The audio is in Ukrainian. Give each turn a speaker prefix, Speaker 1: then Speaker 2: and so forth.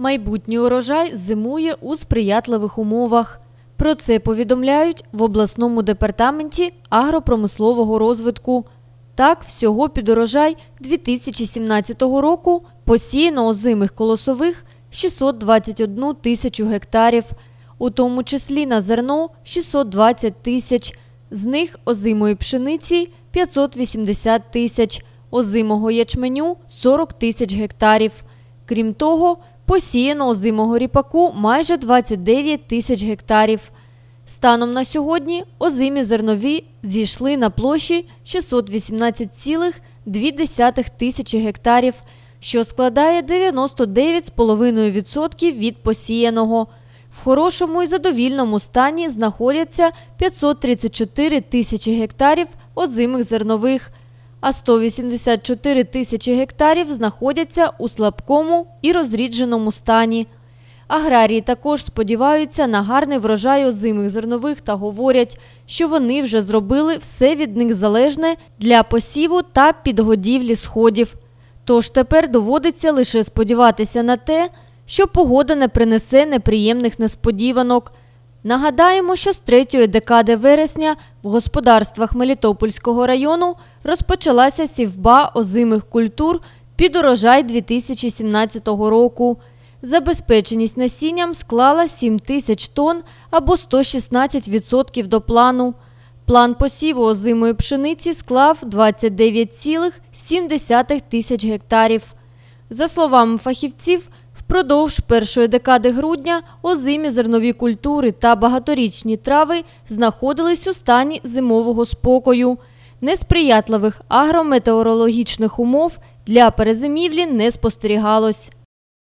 Speaker 1: Майбутній урожай зимує у сприятливих умовах. Про це повідомляють в обласному департаменті агропромислового розвитку. Так, всього під урожай 2017 року посіяно озимих колосових 621 тисячу гектарів, у тому числі на зерно 620 тисяч, з них озимої пшениці 580 тисяч, озимого ячменю 40 тисяч гектарів. Крім того, посіяно озимого ріпаку майже 29 тисяч гектарів. Станом на сьогодні озимі зернові зійшли на площі 618,2 тисячі гектарів, що складає 99,5% від посіяного. В хорошому і задовільному стані знаходяться 534 тисячі гектарів озимих зернових, а 184 тисячі гектарів знаходяться у слабкому і розрідженому стані. Аграрії також сподіваються на гарний врожай озимих зернових та говорять, що вони вже зробили все від них залежне для посіву та підгодівлі сходів. Тож тепер доводиться лише сподіватися на те, що погода не принесе неприємних несподіванок. Нагадаємо, що з третьої декади вересня в господарствах Мелітопольського району розпочалася сівба озимих культур під урожай 2017 року. Забезпеченість насінням склала 7 тисяч тонн або 116% до плану. План посіву озимої пшениці склав 29,7 тисяч гектарів. За словами фахівців, впродовж першої декади грудня озимі зернові культури та багаторічні трави знаходились у стані зимового спокою. Несприятливих агрометеорологічних умов для перезимівлі не спостерігалось.